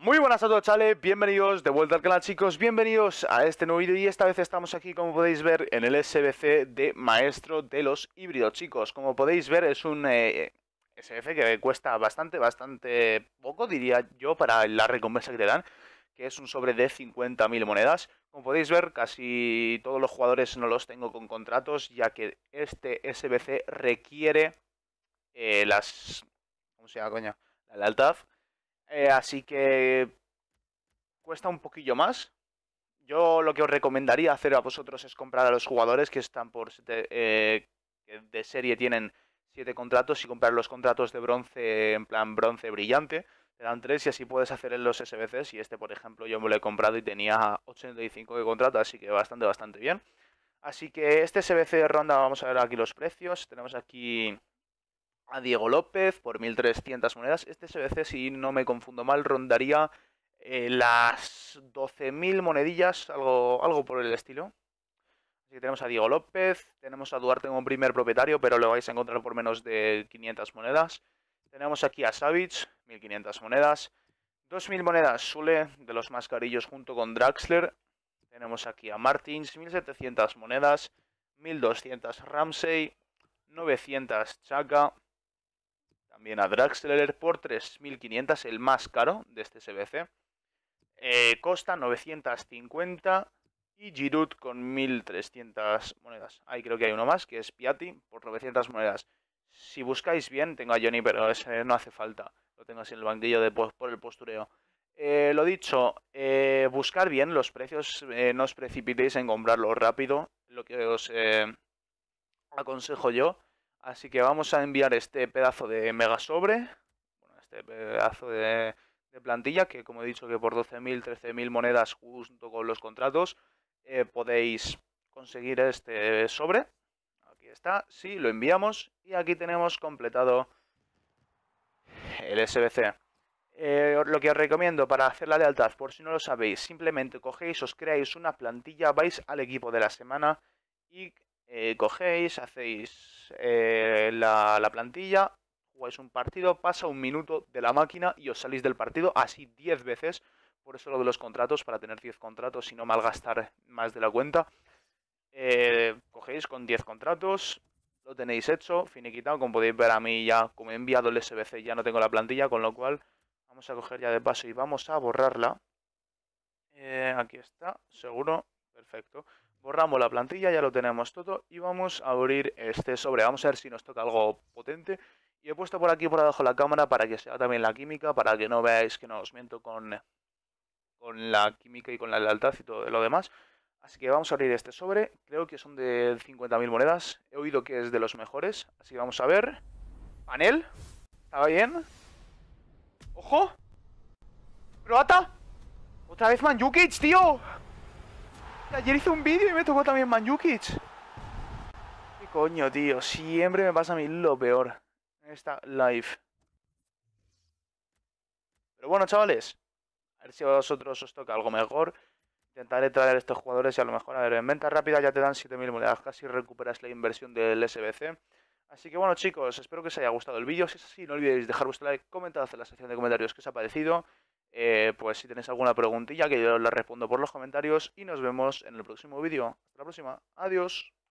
Muy buenas a todos chavales, bienvenidos de vuelta al canal chicos, bienvenidos a este nuevo vídeo y esta vez estamos aquí como podéis ver en el SBC de Maestro de los Híbridos chicos. Como podéis ver es un eh, SBC que cuesta bastante, bastante poco diría yo para la recompensa que te dan Que es un sobre de 50.000 monedas. Como podéis ver casi todos los jugadores no los tengo con contratos ya que este SBC requiere eh, las... ¿Cómo se llama coño? La lealtad eh, así que cuesta un poquillo más. Yo lo que os recomendaría hacer a vosotros es comprar a los jugadores que están por eh, de serie tienen 7 contratos y comprar los contratos de bronce en plan bronce brillante. Te dan 3 y así puedes hacer en los SBCs. Y este, por ejemplo, yo me lo he comprado y tenía 85 de contrato, así que bastante, bastante bien. Así que este SBC de ronda, vamos a ver aquí los precios. Tenemos aquí a Diego López por 1.300 monedas. Este SBC, si no me confundo mal, rondaría eh, las 12.000 monedillas, algo, algo por el estilo. Así que tenemos a Diego López, tenemos a Duarte como primer propietario, pero lo vais a encontrar por menos de 500 monedas. Tenemos aquí a Savage, 1.500 monedas. 2.000 monedas Sule, de los mascarillos junto con Draxler. Tenemos aquí a Martins, 1.700 monedas. 1.200 Ramsey, 900 Chaka, también a Draxler por 3.500, el más caro de este SBC. Eh, Costa 950 y Giroud con 1.300 monedas. Ahí creo que hay uno más, que es Piatti por 900 monedas. Si buscáis bien, tengo a Johnny, pero ese no hace falta. Lo tengo así en el banquillo de, por el postureo. Eh, lo dicho, eh, buscar bien los precios, no os precipitéis en comprarlo rápido, lo que os aconsejo yo. Así que vamos a enviar este pedazo de mega sobre, bueno, este pedazo de, plantilla, que como he dicho que por 12.000, 13.000 monedas junto con los contratos eh, podéis conseguir este sobre. Aquí está, sí, lo enviamos y aquí tenemos completado el SBC. Eh, lo que os recomiendo para hacer la lealtad, por si no lo sabéis, simplemente cogéis, os creáis una plantilla, vais al equipo de la semana y eh, cogéis, hacéis eh, la, plantilla, jugáis un partido, pasa un minuto de la máquina y os salís del partido así 10 veces. Por eso lo de los contratos, para tener 10 contratos y no malgastar más de la cuenta. Eh, cogéis con 10 contratos, lo tenéis hecho, finiquitado. Como podéis ver a mí ya, como he enviado el SBC, ya no tengo la plantilla, con lo cual vamos a coger ya de paso y vamos a borrarla. aquí está, seguro, perfecto. Borramos la plantilla, ya lo tenemos todo y vamos a abrir este sobre. Vamos a ver si nos toca algo potente. Y he puesto por aquí por abajo la cámara para que sea también la química, para que no veáis que no os miento con, con la química y con la lealtad y todo lo demás. Así que vamos a abrir este sobre. Creo que son de 50.000 monedas. He oído que es de los mejores. Así que vamos a ver. Panel. ¿Estaba bien? ¡Ojo! ¡Croata! ¡Otra vez Manjukic, tío! Ayer hice un vídeo y me tocó también Manjukic. ¿Qué coño, tío? Siempre me pasa a mí lo peor en esta live. Pero bueno, chavales. A ver si a vosotros os toca algo mejor. Intentaré traer a estos jugadores y a lo mejor, a ver, en venta rápida ya te dan 7.000 monedas. Casi recuperas la inversión del SBC. Así que bueno, chicos, espero que os haya gustado el vídeo. Si es así, no olvidéis dejar vuestro like, comentad en la sección de comentarios qué os ha parecido. Eh, pues si tenéis alguna preguntilla que yo la respondo por los comentarios y nos vemos en el próximo vídeo. Hasta la próxima. Adiós.